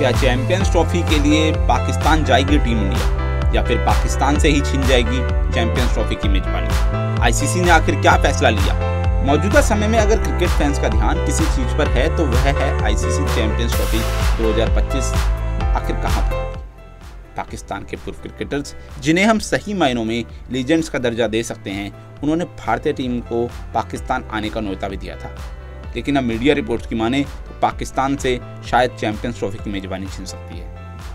क्या champions trophy के लिए पाकिस्तान जाएगी टीम इंडिया, या फिर पाकिस्तान से ही छिन जाएगी चैंपियंस ट्रॉफी की मेजबानी आईसीसी ने आखिर क्या फैसला लिया? मौजूदा समय में अगर क्रिकेट फैंस का ध्यान किसी चीज़ पर है तो वह है आईसीसी चैंपियंस ट्रॉफी 2025 आखिर कहाँ पर? पाकिस्तान के पूर्व क्रिकेटर्स, जिन्हें हम सही मायनों में लीजेंड्स का दर्जा दे सकते हैं, उन्होंने भारतीय टीम को पाकिस्तान आने का न्योता भी दिया था। लेकिन अब मीडिया रिपोर्ट्स की माने तो पाकिस्तान से शायद चैंपियंस ट्रॉफी की मेजबानी छीन सकती है।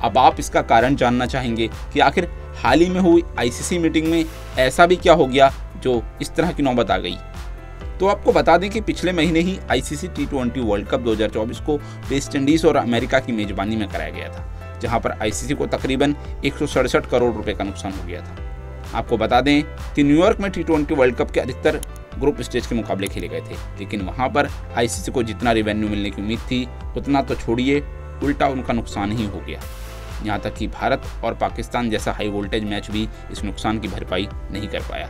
अब आप इसका कारण जानना चाहेंगे कि आखिर हाल ही में हुई आईसीसी मीटिंग में ऐसा भी क्या हो गया जो इस तरह की नौबत आ गई? तो आपको बता दें कि पिछले महीने ही ICC T twenty World Cup 2024 को वेस्ट इंडीज और अमेरिका की मेजबानी में कराया गया था, जहाँ पर आईसीसी को तकरीबन एक सौ सड़सठ करोड़ रुपए का नुकसान हो गया था। आपको बता दें कि न्यूयॉर्क में टी ट्वेंटी वर्ल्ड कप के अधिकतर ग्रुप स्टेज के मुकाबले खेले गए थे। लेकिन वहाँ पर आईसीसी को जितना रिवेन्यू मिलने की उम्मीद थी, उतना तो छोड़िए, उल्टा उनका नुकसान ही हो गया। यहाँ तक कि भारत और पाकिस्तान जैसा हाई वोल्टेज मैच भी इस नुकसान की भरपाई नहीं कर पाया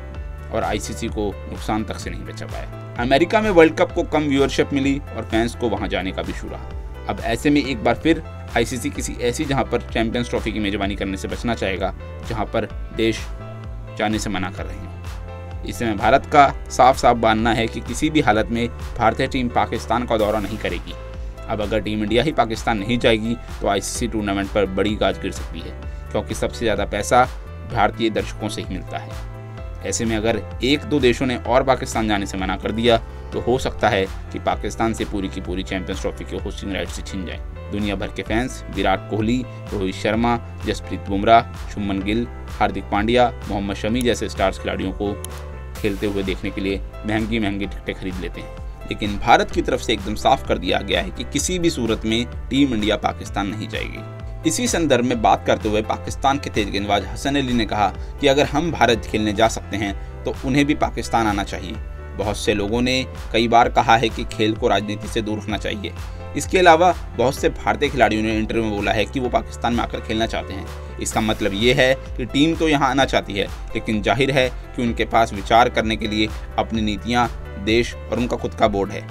और आईसीसी को नुकसान तक से नहीं बचा पाया। अमेरिका में वर्ल्ड कप को कम व्यूअरशिप मिली और फैंस को वहाँ जाने का भी शू रहा। अब ऐसे में एक बार फिर आईसीसी किसी ऐसी जहाँ पर चैंपियंस ट्रॉफी की मेजबानी करने से बचना चाहेगा, जहाँ पर देश जाने से मना कर रहे हैं। इसमें भारत का साफ़ साफ़ मानना है कि किसी भी हालत में भारतीय टीम पाकिस्तान का दौरा नहीं करेगी। अब अगर टीम इंडिया ही पाकिस्तान नहीं जाएगी तो आईसीसी टूर्नामेंट पर बड़ी गाज गिर सकती है, क्योंकि सबसे ज़्यादा पैसा भारतीय दर्शकों से ही मिलता है। ऐसे में अगर एक दो देशों ने और पाकिस्तान जाने से मना कर दिया तो हो सकता है कि पाकिस्तान से पूरी की पूरी चैंपियंस ट्रॉफी के होस्टिंग राइट से छिन जाए। दुनिया भर के फैंस, विराट कोहली, रोहित शर्मा, जसप्रीत बुमराह, शुभमन गिल, हार्दिक पांड्या, मोहम्मद शमी जैसे स्टार्स खिलाड़ियों को खेलते हुए देखने के लिए महँगी महँगी टिकटें खरीद लेते हैं। लेकिन भारत की तरफ़ से एकदम साफ़ कर दिया गया है कि किसी भी सूरत में टीम इंडिया पाकिस्तान नहीं जाएगी। इसी संदर्भ में बात करते हुए पाकिस्तान के तेज गेंदबाज हसन अली ने कहा कि अगर हम भारत खेलने जा सकते हैं तो उन्हें भी पाकिस्तान आना चाहिए। बहुत से लोगों ने कई बार कहा है कि खेल को राजनीति से दूर रखना चाहिए। इसके अलावा बहुत से भारतीय खिलाड़ियों ने इंटरव्यू में बोला है कि वो पाकिस्तान में आकर खेलना चाहते हैं। इसका मतलब ये है कि टीम तो यहाँ आना चाहती है, लेकिन ज़ाहिर है कि उनके पास विचार करने के लिए अपनी नीतियाँ देश और उनका खुद का बोर्ड है।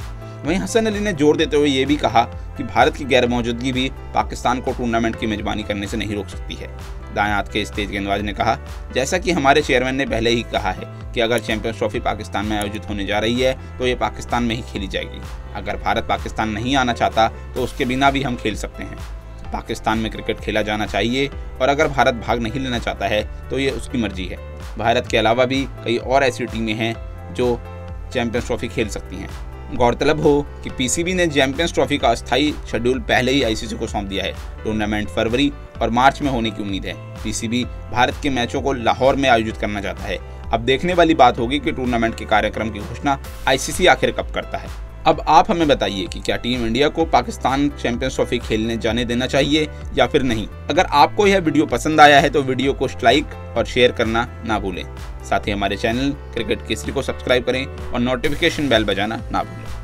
वहीं हसन अली ने ज़ोर देते हुए ये भी कहा कि भारत की गैर मौजूदगी भी पाकिस्तान को टूर्नामेंट की मेजबानी करने से नहीं रोक सकती है। दायात के तेज गेंदबाज ने कहा, जैसा कि हमारे चेयरमैन ने पहले ही कहा है कि अगर चैंपियंस ट्रॉफी पाकिस्तान में आयोजित होने जा रही है तो ये पाकिस्तान में ही खेली जाएगी। अगर भारत पाकिस्तान नहीं आना चाहता तो उसके बिना भी हम खेल सकते हैं। पाकिस्तान में क्रिकेट खेला जाना चाहिए, और अगर भारत भाग नहीं लेना चाहता है तो ये उसकी मर्ज़ी है। भारत के अलावा भी कई और ऐसी टीमें हैं, जो चैंपियंस ट्रॉफी खेल सकती हैं। गौरतलब हो कि पीसीबी ने चैंपियंस ट्रॉफी का अस्थायी शेड्यूल पहले ही आईसीसी को सौंप दिया है। टूर्नामेंट फरवरी और मार्च में होने की उम्मीद है। पीसीबी भारत के मैचों को लाहौर में आयोजित करना चाहता है। अब देखने वाली बात होगी कि टूर्नामेंट के कार्यक्रम की घोषणा आईसीसी आखिर कब करता है। अब आप हमें बताइए कि क्या टीम इंडिया को पाकिस्तान चैंपियंस ट्रॉफी खेलने जाने देना चाहिए या फिर नहीं? अगर आपको यह वीडियो पसंद आया है तो वीडियो को लाइक और शेयर करना ना भूलें। साथ ही हमारे चैनल क्रिकेट केसरी को सब्सक्राइब करें और नोटिफिकेशन बेल बजाना ना भूलें।